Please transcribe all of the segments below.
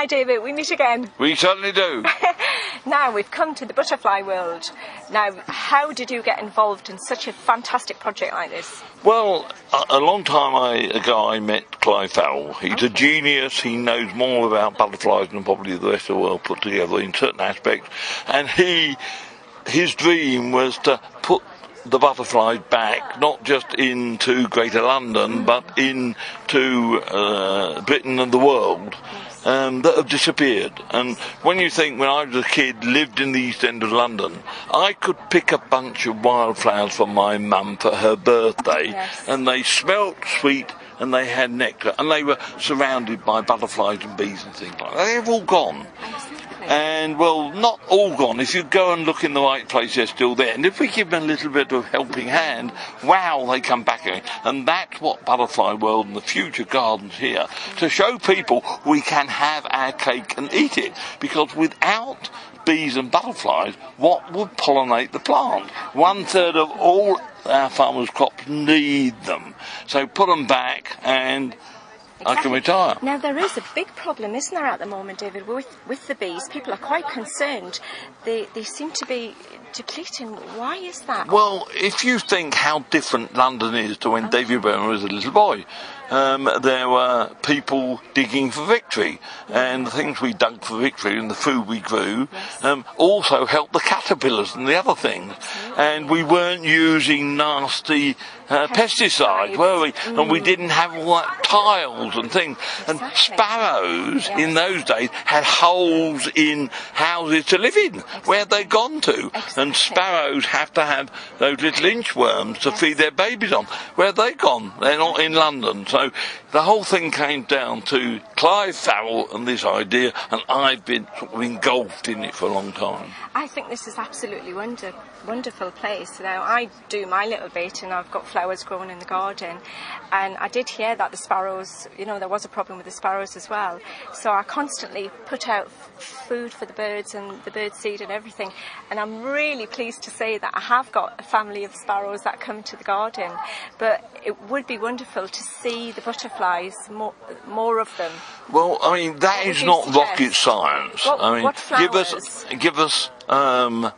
Hi, David. We meet again. We certainly do. Now we've come to the butterfly world. Now, how did you get involved in such a fantastic project like this? Well, a, a long time ago I met Clive Farrell. He's a genius. He knows more about butterflies than probably the rest of the world put together in certain aspects. And he, his dream was to put the butterflies back, not just into Greater London, but into uh, Britain and the world. Um, that have disappeared. And when you think, when I was a kid, lived in the East End of London, I could pick a bunch of wildflowers for my mum for her birthday, Yes. and they smelt sweet and they had nectar, and they were surrounded by butterflies and bees and things like that. They've all gone. And well, not all gone. If you go and look in the right place, they're still there. And if we give them a little bit of helping hand, wow, they come back again. And that's what Butterfly World and the future gardens here to show people we can have our cake and eat it. Because without bees and butterflies, what would pollinate the plant? One third of all our farmers' crops need them. So put them back and I can retire. Now there is a big problem, isn't there, at the moment, David, with with the bees? People are quite concerned. They they seem to be depleting. Why is that? Well, if you think how different London is to when David Byrne was a little boy, um, there were people digging for victory, and the things we dug for victory and the food we grew um, also helped the caterpillars and the other things. And we weren't using nasty uh, pesticides, were we? And we didn't have all that tiles and things. And sparrows in those days had holes in houses to live in. Where they gone to? And sparrows have to have those little inchworms to feed their babies on. Where have they gone? They're not in London. So the whole thing came down to Clive Farrell and this idea, and I've been sort of engulfed in it for a long time. I think this is absolutely wonder, wonderful place. Now I do my little bit, and I've got flowers growing in the garden, and I did hear that the sparrows, you know, there was a problem with the sparrows as well. So I constantly put out food for the birds and the bird seed and everything, and I'm really pleased to say that I have got a family of sparrows that come to the garden. But it would be wonderful to see the butterflies, more, more of them. Well, I mean that What is not suggest? rocket science. What- I mean, give us give us um,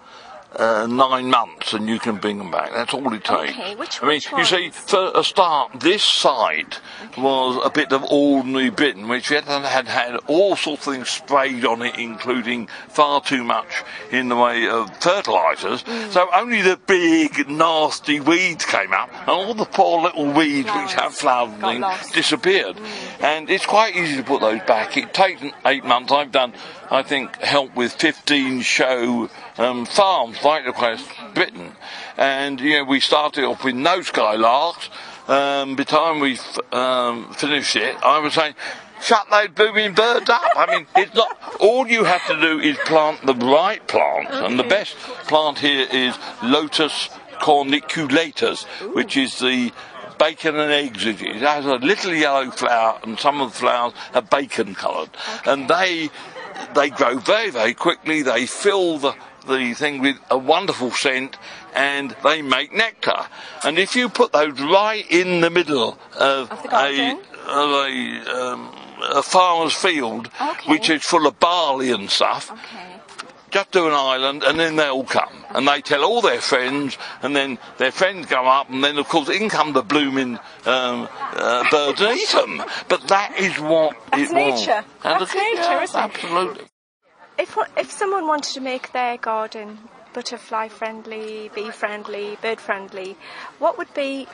uh, nine months and you can bring them back. That's all it takes. Okay, which- I mean, which you see, for a start, this site was a bit of ordinary Britain, which had had had all sorts of things sprayed on it, including far too much in the way of fertilisers. Mm. So only the big nasty weeds came up, and all the poor little weeds which have Flowers got things lost. disappeared. And it's quite easy to put those back. It takes eight months. I've done, I think, help with 15 show um, farms right across Britain. And, you know, we started off with no skylarks. Um, by the time we f- um, finished it, I was saying, shut those booming birds up. I mean, it's not, all you have to do is plant the right plant. And the best plant here is Lotus corniculatus, which is the bacon and eggs. It has a little yellow flower, and some of the flowers are bacon coloured, and they they grow very very quickly. They fill the the thing with a wonderful scent, and they make nectar. And if you put those right in the middle of, Of the a of a, um, a farmer's field, Okay. which is full of barley and stuff, Okay. just do an island and then they all come and they tell all their friends and then their friends come up and then of course in come the blooming um, uh, birds and eat them but that is what That's it nature. And That's nature, yeah, isn't it? absolutely If if someone wanted to make their garden butterfly friendly, bee friendly, bird friendly, what would be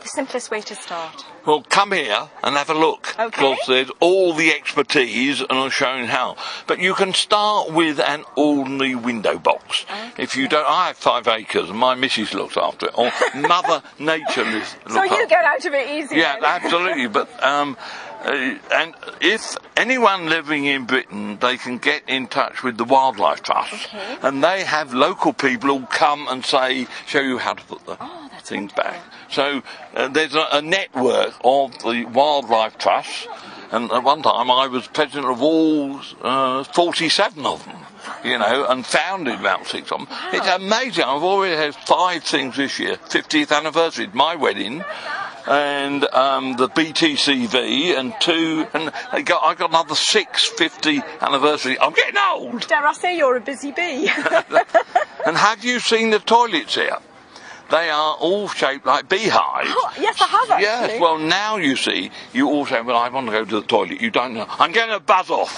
the simplest way to start? well come here and have a look Okay. because there's all the expertise and I'm showing how but you can start with an ordinary window box if you don't I have five acres and my missus looks after it or mother nature looks So you get out of it easy. Yeah, then. absolutely. But um, uh, and if anyone living in Britain, they can get in touch with the Wildlife Trust, Okay. and they have local people who come and say, show you how to put the Oh, things back. So uh, there's a, a network of the Wildlife Trust, and at one time I was president of all uh, 47 of them. You know, and founded about six of them. It's amazing. I've already had five things this year. 50th anniversary, my wedding, and um, the BTCV, and two, and I got I got another six fifty anniversary. I'm getting old. Dare I say you're a busy bee? And have you seen the toilets here? They are all shaped like beehives. Oh, yes, I have actually. Yes, well now you see, you all say, well I want to go to the toilet. You don't know. I'm going to buzz off.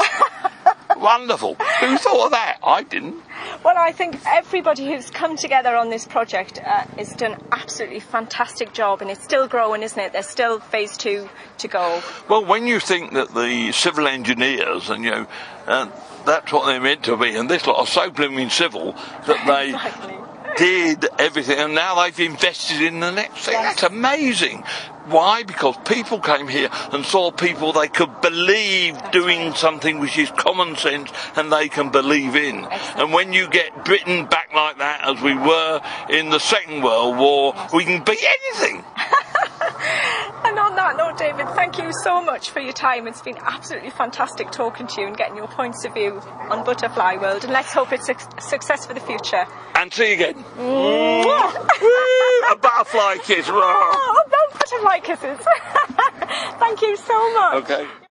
Wonderful. Who thought of that? I didn't. Well, I think everybody who's come together on this project uh, has done absolutely fantastic job, and it's still growing, isn't it? There's still phase two to go. Well, when you think that the civil engineers, and you know, uh, that's what they're meant to be, and this lot are so blooming civil that they Exactly. Did everything, and now they've invested in the next thing. That's amazing. Why? Because people came here and saw people they could believe doing right. something which is common sense and they can believe in. And when you get Britain back like that, as we were in the Second World War, we can beat anything. That note, David, thank you so much for your time. It's been absolutely fantastic talking to you and getting your points of view on Butterfly World. And let's hope it's a success for the future. And see you again. A butterfly kiss. Oh, butterfly kisses. thank you so much. Okay.